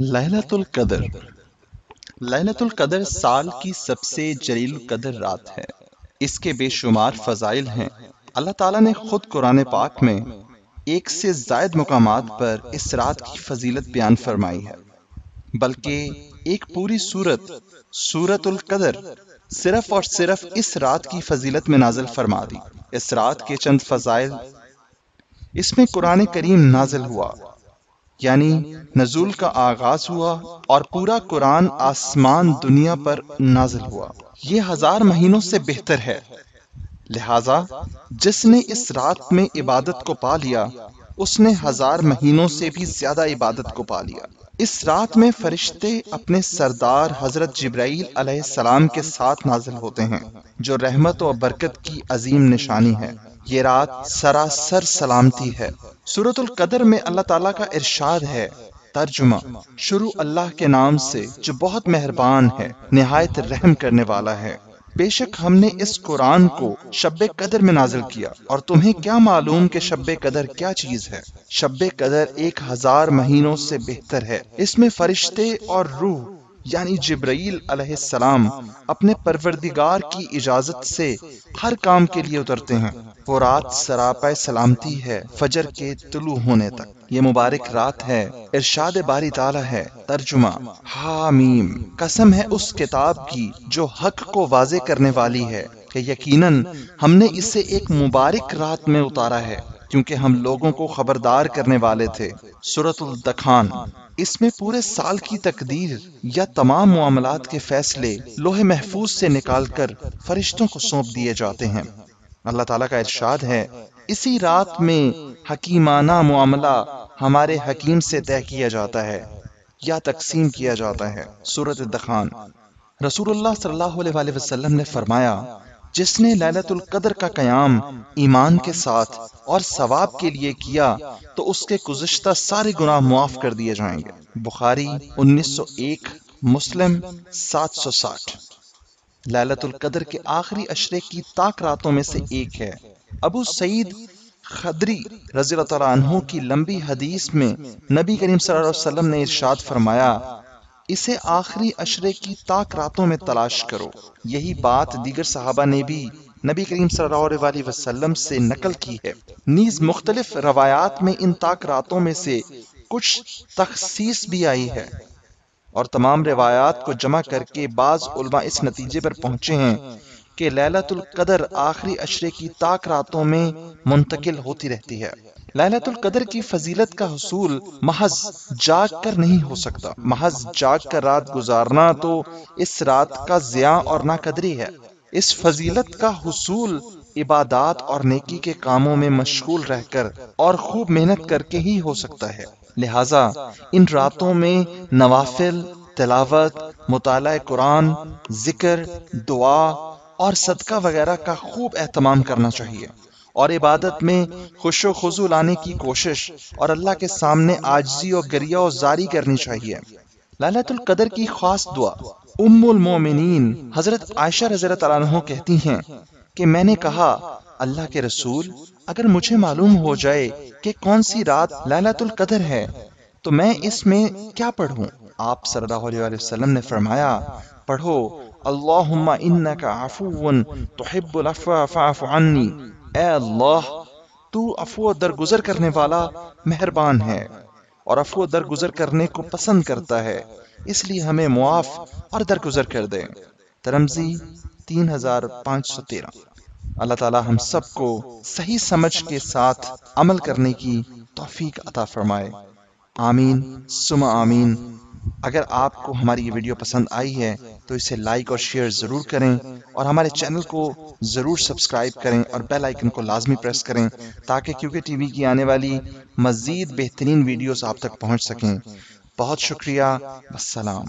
लैलतुल कदर। लैलतुल कदर साल की सबसे जलील कदर रात है। इसके बेशुमार फजाइल हैं। अल्लाह ताला ने खुद कुरान पाक में एक से जायद मुकामात पर इस रात की फजीलत बयान फरमाई है। बल्कि एक पूरी सूरत, सूरतुल कदर, सिर्फ़ और सिर्फ़ इस रात की फजीलत में नाजिल फरमा दी। इस रात के चंद फजाइल, इसमें कुरान करीम नाजिल हुआ। यानी नजूल का आगाज़ हुआ और पूरा कुरान आसमान दुनिया पर नाजिल हुआ। ये हज़ार महीनों से बेहतर है। लिहाजा, जिसने इस रात में इबादत को पा लिया, उसने हज़ार महीनों से भी ज़्यादा इबादत को पा लिया। इस रात में फरिश्ते अपने सरदार हज़रत जब्राईल सलाम के साथ नाजिल होते हैं, जो रहमत और बरकत की अजीम निशानी है। ये रात सरासर सलामती है। सूरतुल कदर में अल्लाह ताला का इरशाद है। तर्जुमा, शुरू अल्लाह के नाम से जो बहुत मेहरबान है, निहायत रहम करने वाला है। बेशक हमने इस कुरान को शब कदर में नाजिल किया, और तुम्हें क्या मालूम कि शब कदर क्या चीज़ है? शब कदर एक हज़ार महीनों से बेहतर है। इसमें फरिश्ते और रूह, यानी जब्राईल सलाम अपने परवरदिगार की इजाज़त से हर काम के लिए उतरते हैं। वो रात सरापा सलामती है, फजर के तुलू होने तक। ये मुबारक रात है, इरशाद बारी ताला है, तर्जुमा। हामीम। कसम है उस किताब की जो हक को वाजे करने वाली है कि यकीनन हमने इसे एक मुबारक रात में उतारा है, क्योंकि हम लोगों को खबरदार करने वाले थे। सूरतुल दखान। इसमें पूरे साल की तकदीर या तमाम मामलात के फैसले लोहे महफूज से निकालकर फरिश्तों को सौंप दिए जाते हैं। अल्लाह ताला का इरशाद है। इसी रात में हकीमाना मामला हमारे हकीम से तय किया जाता है या तकसीम किया जाता है। सूरत दखान। रसूलुल्लाह सल्लल्लाहु अलैहि वसल्लम ने फरमाया जिसने लैलतुल कदर का कयाम ईमान के साथ और सवाब के लिए किया तो उसके गुजश्ता सारे गुनाह मुआफ कर दिए जाएँगे। बुखारी 1901 मुस्लिम 760 लैलतुल कदर के आखिरी अशरे की ताक रातों में से एक है। अबू सईद खदरी रज़ी की लंबी हदीस में नबी करीम वसल्लम ने इरशाद फरमाया, इसे आखिरी अशरे की ताक रातों में तलाश करो। यही बात दीगर साहबा ने भी नबी करीम वसल्लम से नकल की है। नीज मुख्तलिफ़ रवायात में इन ताक रातों में से कुछ तखसीस भी आई है। और तमाम रिवायात को जमा करके बाज इस नतीजे पर पहुँचे हैं कि लैलतुल कदर आखिरी अशरे की ताक रातों में मुंतकिल होती रहती है। लैलतुल कदर की फजीलत का हसूल महज जाग कर नहीं हो सकता। महज जाग कर रात गुजारना तो इस रात का जिया और नाकदरी है। इस फजीलत का हसूल इबादत और नेकी के कामों में मशगूल रहकर और खूब मेहनत करके ही हो सकता है। लिहाजा इन रातों में नवाफिल, तलावत, मुताल कुरान, ज़िक्र, दुआ और सदका वगैरह का खूब एहतमाम करना चाहिए। और इबादत में खुशो खुजू लाने की कोशिश और अल्लाह के सामने आजजी और गरिया और जारी करनी चाहिए। लालतुल कदर की खास दुआ, उम्मुल मोमिनीन, हज़रत आयशा रजरत कहती हैं कि मैंने कहा, अल्लाह के रसूल, अगर मुझे मालूम हो जाए कि कौन सी रात लैलातुल कदर है तो मैं इसमें क्या पढ़ूं? आप सल्लल्लाहु अलैहि वसल्लम ने फरमाया, पढ़ो, अल्लाहुम्मा इन्नका अफुवन तुहिब्बुल अफ़्वा फ़अफ़ु अन्नी। अल्लाह, तू अफो दरगुजर करने वाला मेहरबान है और अफो दरगुजर करने को पसंद करता है, इसलिए हमें मुआफ और दरगुजर कर दे। तरमजी तीन हज़ार पाँच सौ तेरह। अल्लाह ताला हम सबको सही समझ के साथ अमल करने की तौफीक अता फरमाए। आमीन सुम आमीन। अगर आपको हमारी ये वीडियो पसंद आई है तो इसे लाइक और शेयर ज़रूर करें और हमारे चैनल को ज़रूर सब्सक्राइब करें और बेल आइकन को लाजमी प्रेस करें ताकि क्योंकि टीवी की आने वाली मज़ीद बेहतरीन वीडियोस आप तक पहुँच सकें। बहुत शुक्रिया। अस्सलाम।